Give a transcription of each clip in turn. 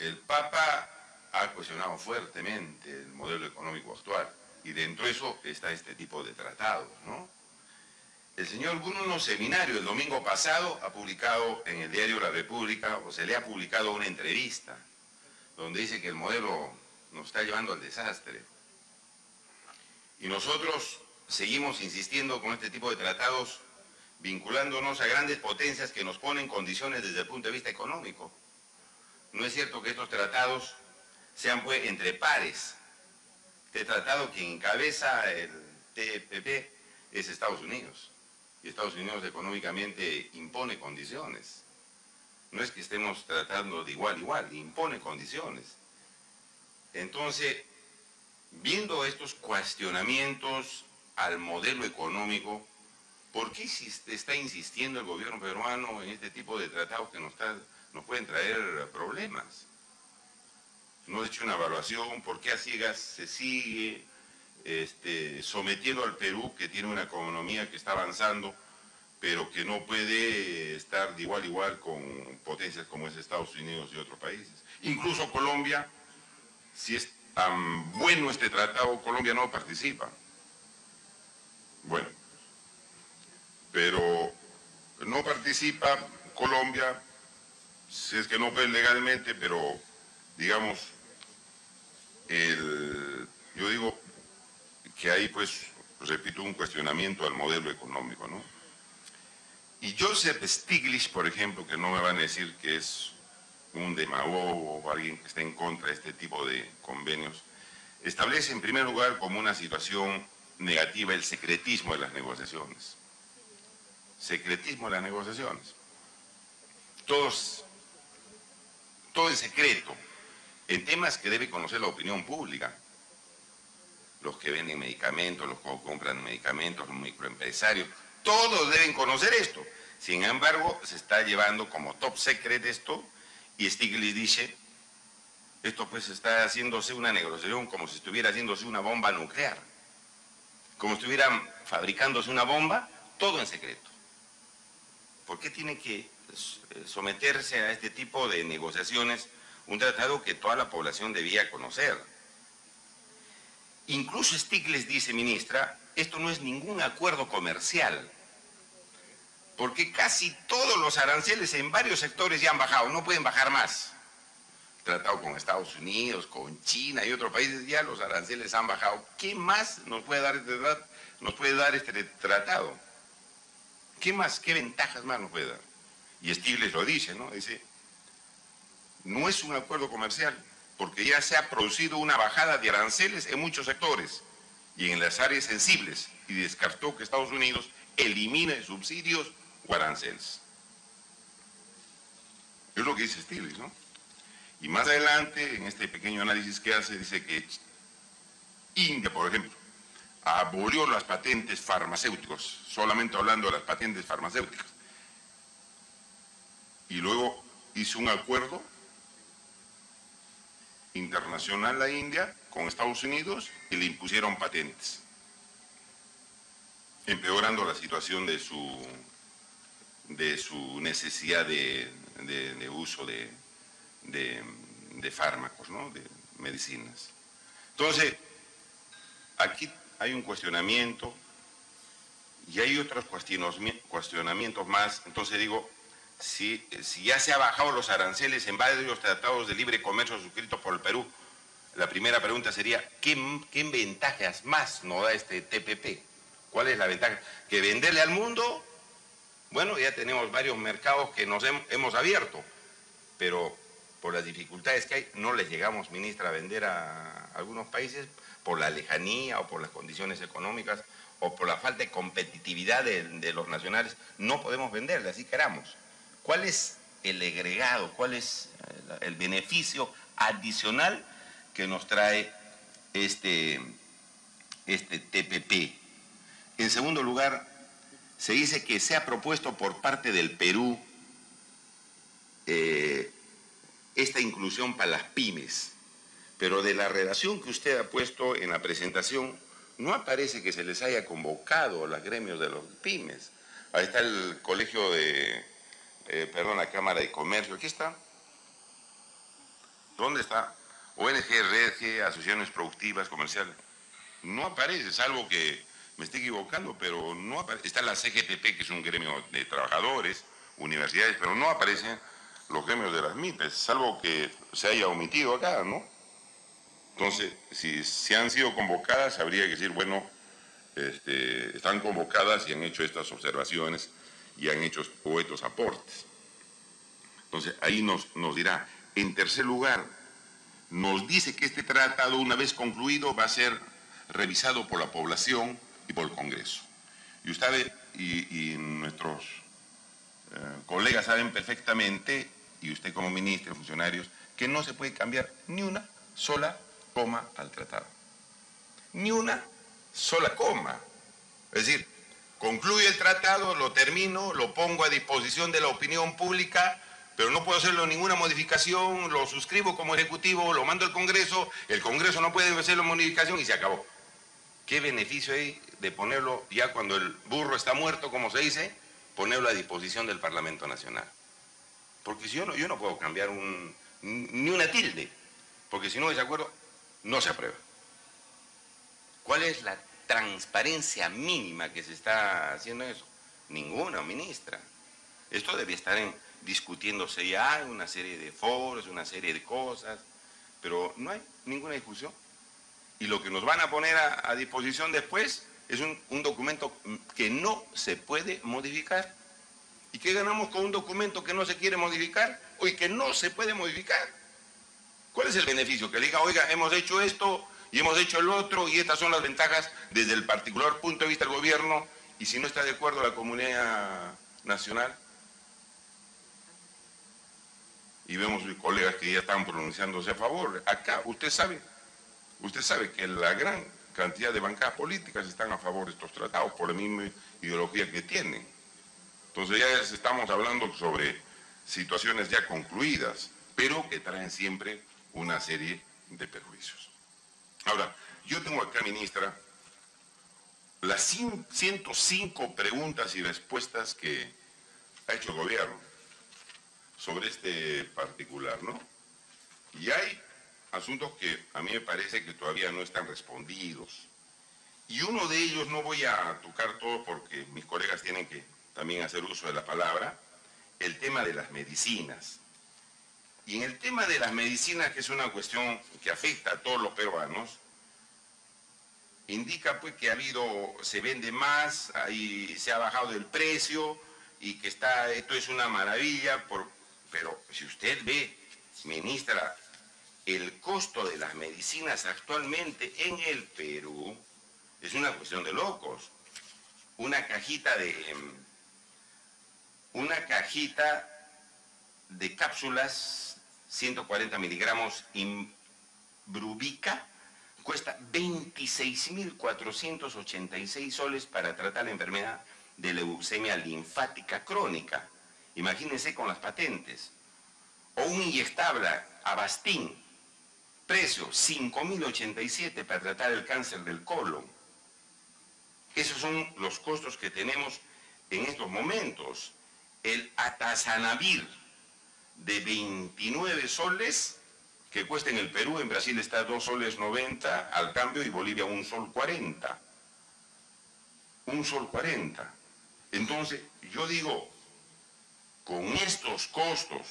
el Papa ha cuestionado fuertemente el modelo económico actual y dentro de eso está este tipo de tratados. El señor Bruno Seminario el domingo pasado ha publicado en el diario La República, o se le ha publicado una entrevista, donde dice que el modelo nos está llevando al desastre. Y nosotros seguimos insistiendo con este tipo de tratados, vinculándonos a grandes potencias que nos ponen condiciones desde el punto de vista económico. No es cierto que estos tratados sean pues entre pares. Este tratado quien encabeza el TPP es Estados Unidos. Y Estados Unidos económicamente impone condiciones. No es que estemos tratando de igual igual, impone condiciones. Entonces, viendo estos cuestionamientos al modelo económico, ¿por qué está insistiendo el gobierno peruano en este tipo de tratados que nos, nos pueden traer problemas? no ha hecho una evaluación, por qué a ciegas se sigue este, sometiendo al Perú, que tiene una economía que está avanzando, pero que no puede estar de igual a igual con potencias como es Estados Unidos y otros países. Incluso Colombia, si es tan bueno este tratado, Colombia no participa. Bueno, pero no participa Colombia, si es que no puede legalmente, pero digamos, yo digo que hay, pues, repito, un cuestionamiento al modelo económico, ¿no? Y Joseph Stiglitz, por ejemplo, que no me van a decir que es un demagogo o alguien que está en contra de este tipo de convenios, establece en primer lugar como una situación negativa el secretismo de las negociaciones. Secretismo de las negociaciones. Todos, todo en secreto, en temas que debe conocer la opinión pública. Los que venden medicamentos, los que compran medicamentos, los microempresarios, todos deben conocer esto. Sin embargo, se está llevando como top secret esto y Stiglitz dice, esto pues está haciéndose una negociación como si estuviera haciéndose una bomba nuclear. Como si estuvieran fabricándose una bomba, todo en secreto. ¿Por qué tiene que someterse a este tipo de negociaciones un tratado que toda la población debía conocer. Incluso Stiglitz dice, ministra, esto no es ningún acuerdo comercial, porque casi todos los aranceles en varios sectores ya han bajado, no pueden bajar más. Tratado con Estados Unidos, con China y otros países, ya los aranceles han bajado. ¿Qué más nos puede dar este, nos puede dar este tratado? ¿Qué más, qué ventajas más nos puede dar? Y Stiglitz lo dice, ¿no? Dice, no es un acuerdo comercial, porque ya se ha producido una bajada de aranceles en muchos sectores y en las áreas sensibles, y descartó que Estados Unidos elimine subsidios o aranceles. Es lo que dice Stiglitz, ¿no? Y más adelante, en este pequeño análisis que hace, dice que India, por ejemplo, abolió las patentes farmacéuticas, solamente hablando de las patentes farmacéuticas. Y luego hizo un acuerdo internacional a India con Estados Unidos y le impusieron patentes, empeorando la situación de su, de su necesidad de, uso de, de, fármacos, ¿no? de medicinas. Entonces, aquí hay un cuestionamiento y hay otros cuestionamientos más. Entonces digo, si, ya se ha bajado los aranceles en varios tratados de libre comercio suscritos por el Perú, la primera pregunta sería, ¿qué, ventajas más nos da este TPP? ¿Cuál es la ventaja? ¿Que venderle al mundo? Bueno, ya tenemos varios mercados que nos hemos abierto, pero por las dificultades que hay, no les llegamos, ministra, a vender a algunos países por la lejanía o por las condiciones económicas o por la falta de competitividad de los nacionales, no podemos venderle, así queramos. ¿Cuál es el agregado, cuál es eh, el beneficio adicional que nos trae este, este TPP? En segundo lugar, se dice que se ha propuesto por parte del Perú eh, esta inclusión para las pymes, pero de la relación que usted ha puesto en la presentación, no aparece que se les haya convocado a los gremios de los pymes. Ahí está el colegio de, eh, perdón, la Cámara de Comercio, aquí está. ¿Dónde está? ONG, Red, asociaciones productivas, comerciales. No aparece, salvo que me esté equivocando, pero no aparece. Está la CGTP, que es un gremio de trabajadores, universidades, pero no aparecen los gremios de las MIPES, salvo que se haya omitido acá, ¿no? Entonces, si, si han sido convocadas, habría que decir, bueno, este, están convocadas y han hecho estas observaciones y han hecho estos aportes. Entonces, ahí nos, dirá. En tercer lugar, nos dice que este tratado, una vez concluido, va a ser revisado por la población y por el Congreso. Y ustedes y, nuestros eh, colegas saben perfectamente, y usted como ministro funcionarios, que no se puede cambiar ni una sola coma al tratado. Ni una sola coma. Es decir, concluye el tratado, lo termino, lo pongo a disposición de la opinión pública, pero no puedo hacerlo ninguna modificación, lo suscribo como ejecutivo, lo mando al Congreso, el Congreso no puede hacer la modificación y se acabó. ¿Qué beneficio hay de ponerlo ya cuando el burro está muerto, como se dice, ponerlo a disposición del Parlamento Nacional? Porque si yo no, yo no puedo cambiar ni una tilde, porque si no es de acuerdo, no se aprueba. ¿Cuál es la transparencia mínima que se está haciendo eso? Ninguna, ministra. Esto debe estar discutiéndose ya en una serie de foros, una serie de cosas, pero no hay ninguna discusión. Y lo que nos van a poner a, disposición después es un, un, documento que no se puede modificar. ¿Y qué ganamos con un documento que no se quiere modificar? O que no se puede modificar. ¿Cuál es el beneficio? Que le diga, oiga, hemos hecho esto, y hemos hecho el otro y estas son las ventajas desde el particular punto de vista del gobierno y si no está de acuerdo la comunidad nacional. Y vemos colegas que ya están pronunciándose a favor. Acá usted sabe, usted sabe que la gran cantidad de bancadas políticas están a favor de estos tratados por la misma ideología que tienen. Entonces ya estamos hablando sobre situaciones ya concluidas, pero que traen siempre una serie de perjuicios. Ahora, yo tengo acá, ministra, las 105 preguntas y respuestas que ha hecho el gobierno sobre este particular, ¿no? Y hay asuntos que a mí me parece que todavía no están respondidos. Y uno de ellos, no voy a tocar todo porque mis colegas tienen que también hacer uso de la palabra, el tema de las medicinas. Y en el tema de las medicinas, que es una cuestión que afecta a todos los peruanos, indica pues que ha habido, se vende más, se ha bajado el precio y que está, esto es una maravilla, pero si usted ve, ministra, el costo de las medicinas actualmente en el Perú es una cuestión de locos. Una cajita de, una cajita de cápsulas 140 miligramos Imbrubica, cuesta 26.486 soles para tratar la enfermedad de leucemia linfática crónica. Imagínense con las patentes. O un inyectable Avastin, precio 5.087 para tratar el cáncer del colon. Esos son los costos que tenemos en estos momentos. El atazanavir, de 29 soles que cuesta en el Perú, en Brasil está 2 soles 90 al cambio y Bolivia un sol 40. Un sol 40. Entonces, yo digo, con estos costos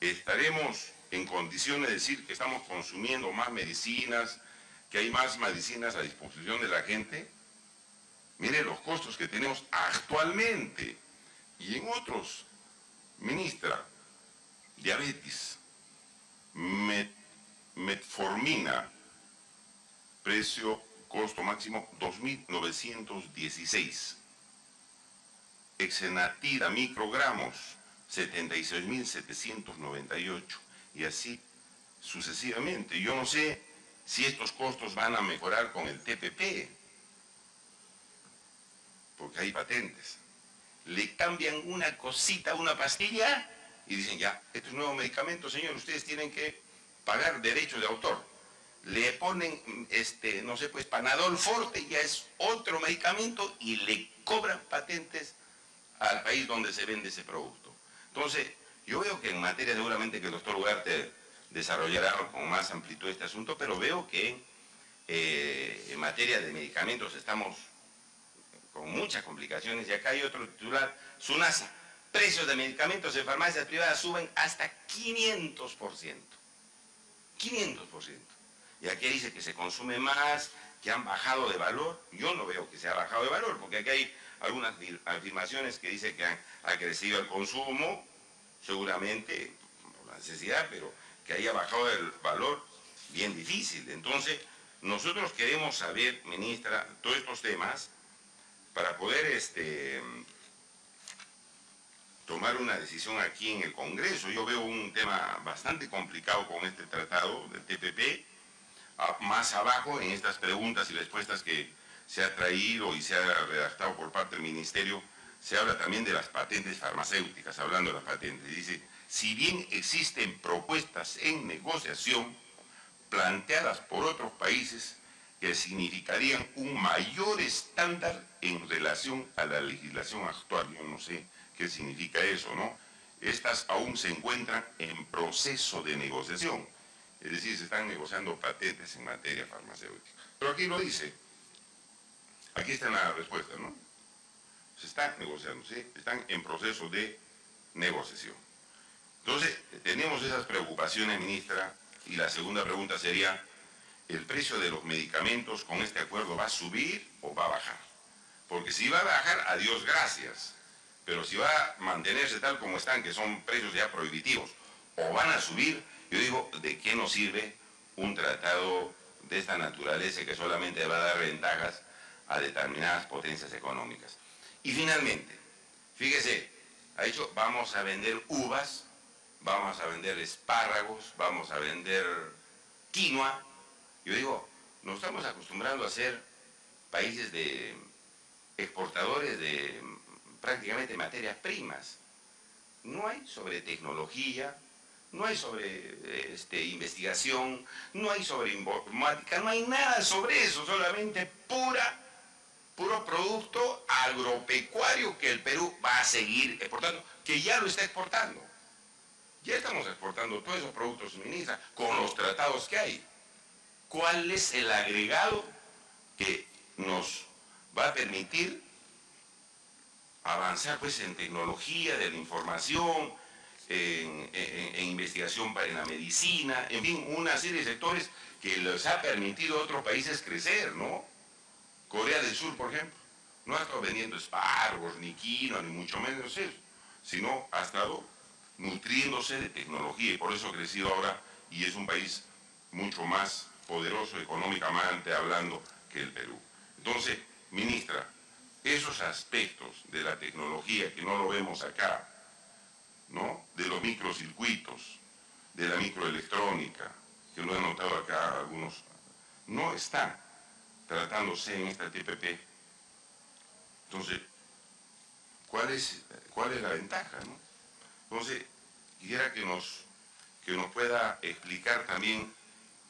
estaremos en condiciones de decir que estamos consumiendo más medicinas, que hay más medicinas a disposición de la gente. Mire los costos que tenemos actualmente y en otros, ministra, diabetes, metformina, precio, costo máximo 2.916. Exenatida, microgramos, 76.798. Y así sucesivamente. Yo no sé si estos costos van a mejorar con el TPP, porque hay patentes. Le cambian una cosita, una pastilla, y dicen, ya, este es un nuevo medicamento, señor, ustedes tienen que pagar derechos de autor. Le ponen, este, no sé, pues Panadol Forte, ya es otro medicamento y le cobran patentes al país donde se vende ese producto. Entonces, yo veo que en materia seguramente que el doctor Ugarte desarrollar con más amplitud este asunto, pero veo que eh, en materia de medicamentos estamos con muchas complicaciones y acá hay otro titular, SUNASA, precios de medicamentos en farmacias privadas suben hasta 500%. 500%. Y aquí dice que se consume más, que han bajado de valor. Yo no veo que se ha bajado de valor, porque aquí hay algunas afirmaciones que dicen que ha crecido el consumo, seguramente por la necesidad, pero que haya bajado el valor, bien difícil. Entonces, nosotros queremos saber, ministra, todos estos temas para poder este, tomar una decisión aquí en el Congreso. Yo veo un tema bastante complicado con este tratado del TPP, más abajo en estas preguntas y respuestas que se ha traído y se ha redactado por parte del Ministerio, se habla también de las patentes farmacéuticas, hablando de las patentes. Dice, si bien existen propuestas en negociación planteadas por otros países que significarían un mayor estándar en relación a la legislación actual, yo no sé qué significa eso, ¿no? Estas aún se encuentran en proceso de negociación es decir, se están negociando patentes en materia farmacéutica. Pero aquí lo dice. Aquí está la respuesta, ¿no? Se están negociando, ¿sí? Están en proceso de negociación. Entonces, tenemos esas preocupaciones, ministra, y la segunda pregunta sería, ¿el precio de los medicamentos con este acuerdo va a subir o va a bajar? Porque si va a bajar, adiós, gracias. Pero si va a mantenerse tal como están, que son precios ya prohibitivos, o van a subir, yo digo, ¿de qué nos sirve un tratado de esta naturaleza que solamente va a dar ventajas a determinadas potencias económicas? Y finalmente, fíjese, ha dicho, vamos a vender uvas, vamos a vender espárragos, vamos a vender quinoa. Yo digo, nos estamos acostumbrando a ser países de exportadores de prácticamente materias primas. No hay sobre tecnología, no hay sobre este, investigación, no hay sobre informática, no hay nada sobre eso, solamente pura, puro producto agropecuario que el Perú va a seguir exportando, que ya lo está exportando. Ya estamos exportando todos esos productos, ministra, con los tratados que hay. ¿Cuál es el agregado que nos va a permitir avanzar pues en tecnología de la información, en, investigación en la medicina, en fin, una serie de sectores que les ha permitido a otros países crecer, ¿no? Corea del Sur, por ejemplo, no ha estado vendiendo espargos, ni quinoa, ni mucho menos eso, sino ha estado nutriéndose de tecnología y por eso ha crecido ahora y es un país mucho más poderoso económicamente hablando que el Perú. Entonces, ministra, esos aspectos de la tecnología que no lo vemos acá, ¿no? de los microcircuitos, de la microelectrónica, que lo han notado acá algunos, no están tratándose en esta TPP. Entonces, ¿cuál es, cuál es la ventaja? Entonces, quisiera que nos, que nos pueda explicar también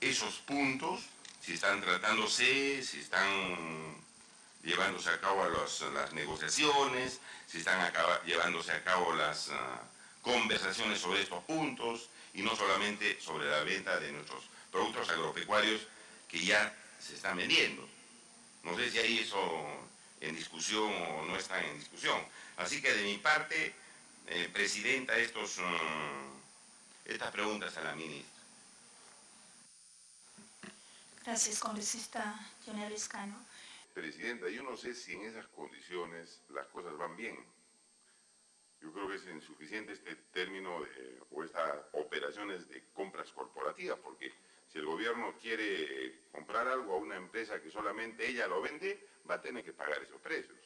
esos puntos, si están tratándose, si están llevándose a cabo las negociaciones, si están llevándose a cabo las... Ah, conversaciones sobre estos puntos y no solamente sobre la venta de nuestros productos agropecuarios que ya se están vendiendo. No sé si hay eso en discusión o no está en discusión. Así que de mi parte, eh, Presidenta, estos, mm, estas preguntas a la ministra. Gracias, congresista Johnny Vizcano. Presidenta, yo no sé si en esas condiciones las cosas van bien yo creo que es insuficiente este término o estas operaciones de compras corporativas, porque si el gobierno quiere comprar algo a una empresa que solamente ella lo vende, va a tener que pagar esos precios.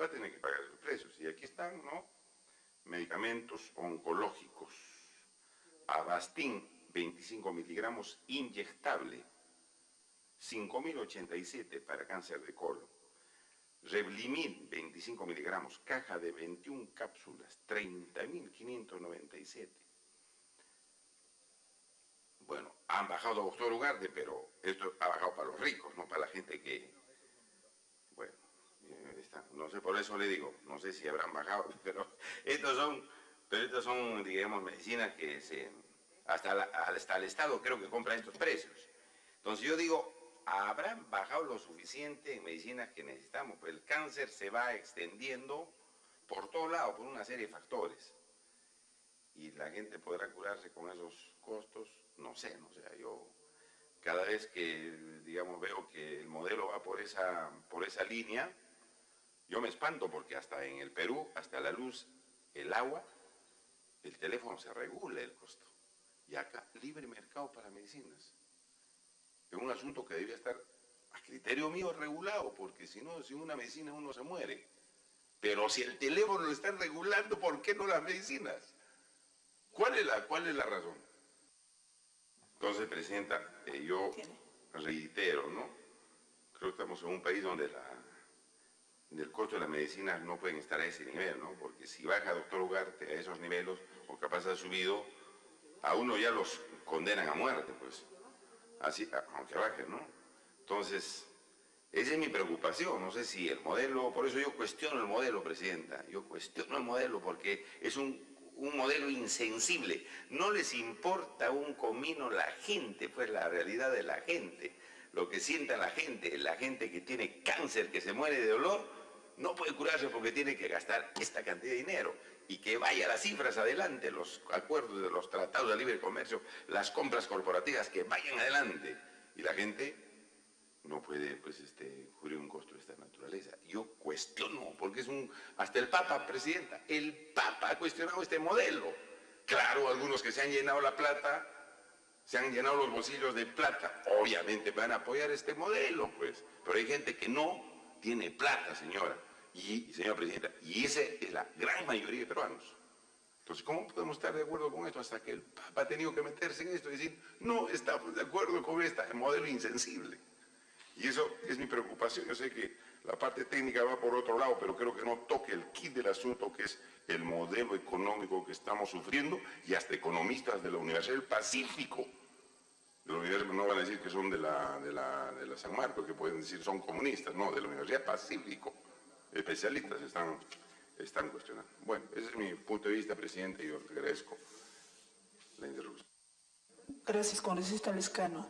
Va a tener que pagar esos precios. Y aquí están, ¿no? Medicamentos oncológicos. Avastin, 25 miligramos inyectable. 5.087 para cáncer de colon. Revlimid, 25 miligramos, caja de 21 cápsulas, 30.597. Bueno, han bajado a doctor Ugarte, pero esto ha bajado para los ricos, no para la gente que... Bueno, eh, no sé, por eso le digo, no sé si habrán bajado, pero estos son, pero estos son, digamos, medicinas que se, Hasta, hasta el Estado creo que compra estos precios. Entonces yo digo, ¿habrán bajado lo suficiente en medicinas que necesitamos? Pues el cáncer se va extendiendo por todo lado, por una serie de factores. Y la gente podrá curarse con esos costos, no sé, no sé, yo cada vez que, digamos, veo que el modelo va por esa, por esa línea, yo me espanto porque hasta en el Perú, hasta la luz, el agua, el teléfono se regula el costo. Y acá, libre mercado para medicinas. Es un asunto que debería estar a criterio mío regulado, porque si no, sin una medicina uno se muere. Pero si el teléfono lo están regulando, ¿por qué no las medicinas? ¿Cuál es la, cuál es la razón? Entonces, Presidenta, eh, yo reitero, ¿no? Creo que estamos en un país donde la, el costo de las medicinas no pueden estar a ese nivel, ¿no? Porque si baja, doctor Ugarte, a esos niveles, o capaz ha subido, a uno ya los condenan a muerte, pues. Así, aunque baje, ¿no? Entonces, esa es mi preocupación. No sé si el modelo, por eso yo cuestiono el modelo, Presidenta. Yo cuestiono el modelo porque es un, un modelo insensible. No les importa un comino la gente, pues la realidad de la gente. Lo que sienta la gente, la gente que tiene cáncer, que se muere de dolor, no puede curarse porque tiene que gastar esta cantidad de dinero y que vaya las cifras adelante, los acuerdos de los tratados de libre comercio, las compras corporativas, que vayan adelante. Y la gente no puede pues, este, cubrir un costo de esta naturaleza. Yo cuestiono, porque es un... Hasta el Papa, Presidenta, el Papa ha cuestionado este modelo. Claro, algunos que se han llenado la plata, se han llenado los bolsillos de plata, obviamente van a apoyar este modelo, pues. Pero hay gente que no tiene plata, señora, y señora presidenta, y esa es la gran mayoría de peruanos. Entonces, ¿cómo podemos estar de acuerdo con esto hasta que el Papa ha tenido que meterse en esto y decir, no estamos de acuerdo con este modelo insensible? Y eso es mi preocupación. Yo sé que la parte técnica va por otro lado, pero creo que no toque el kit del asunto, que es el modelo económico que estamos sufriendo, y hasta economistas de la Universidad del Pacífico no van a decir que son de la, de la, de la San Marcos, que pueden decir son comunistas, no, de la Universidad Pacífico. Especialistas están, están cuestionando. Bueno, ese es mi punto de vista, presidente, y yo agradezco la interrupción. Gracias, congresista Lescano.